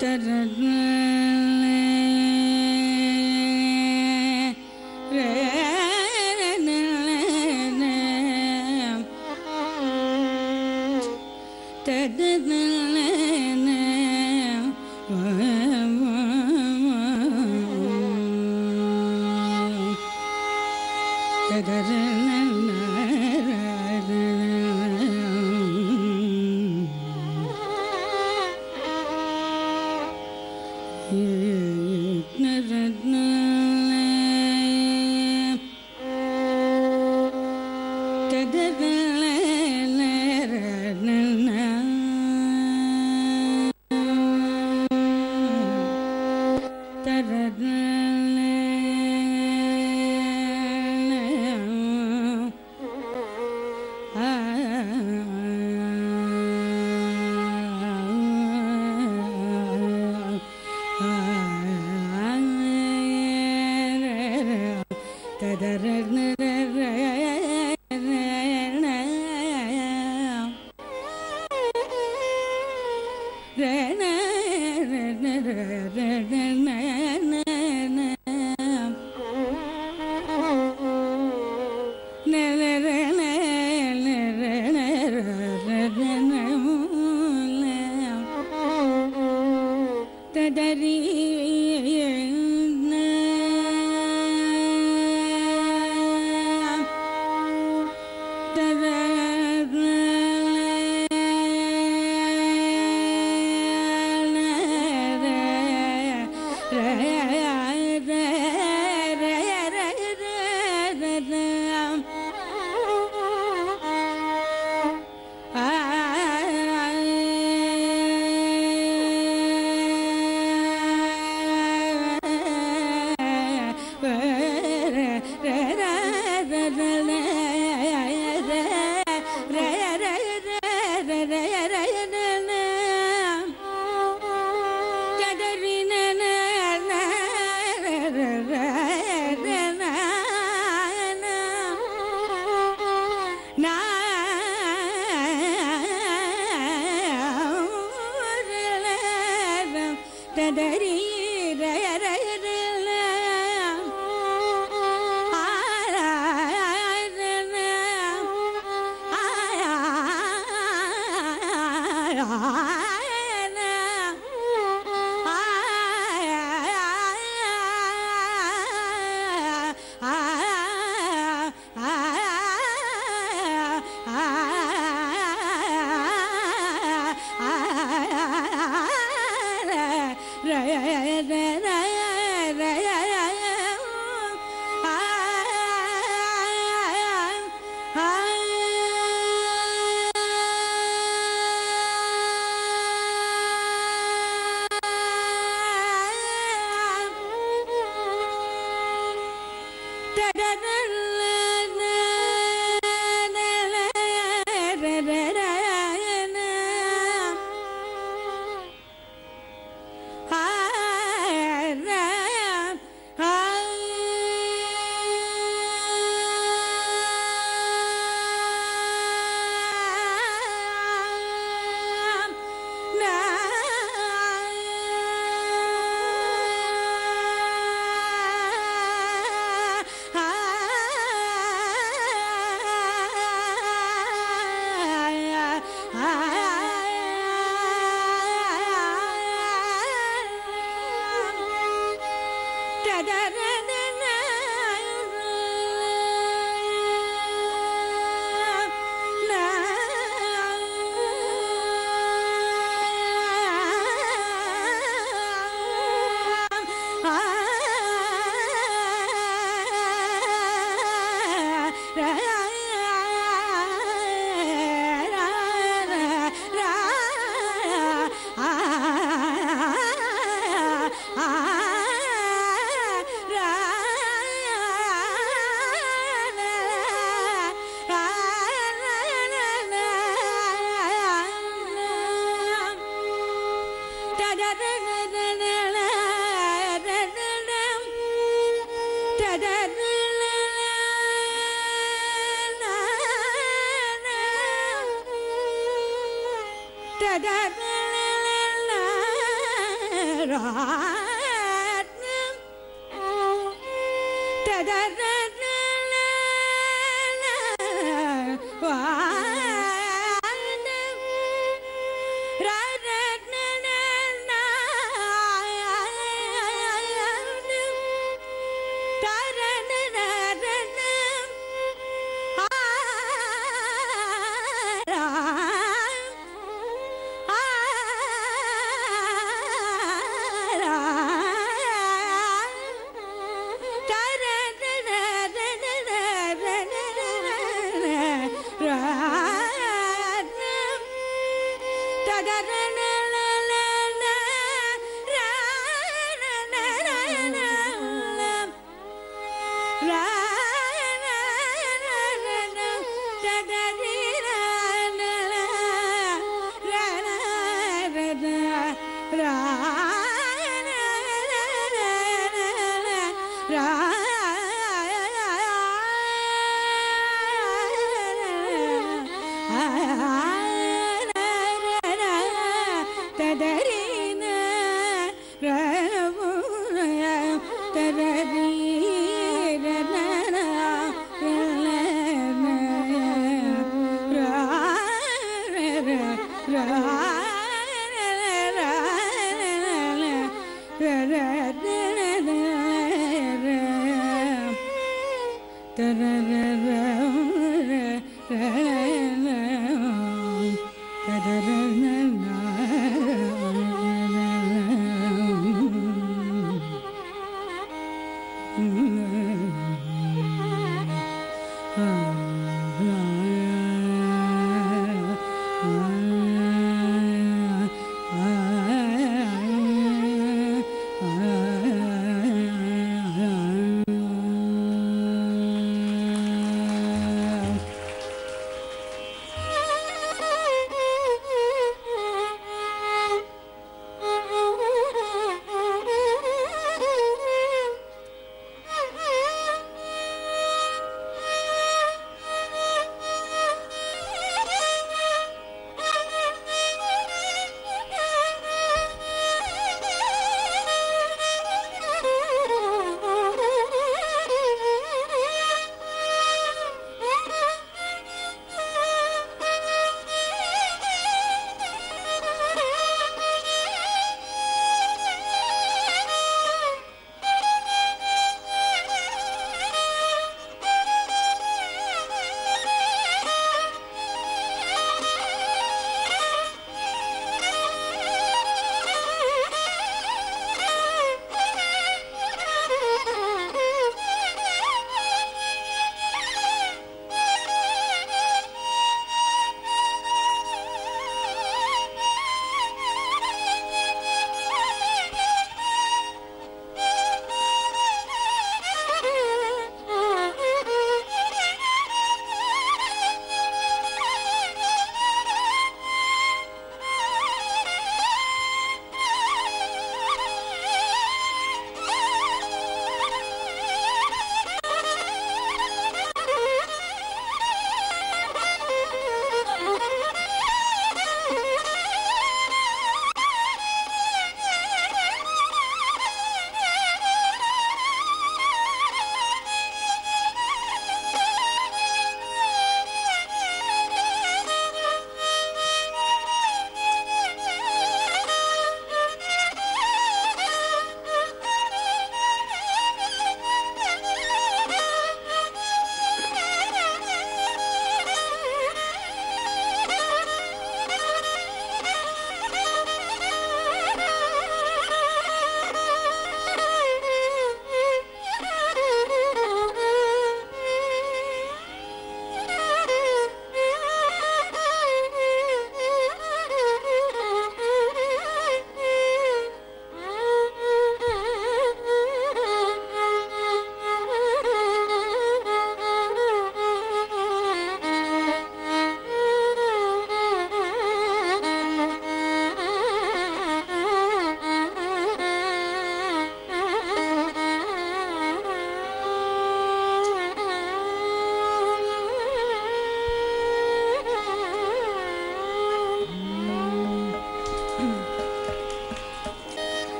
da da da ಭಕ್ತದರೇ da da da Da-da-da. Yeah. Ah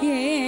Yeah.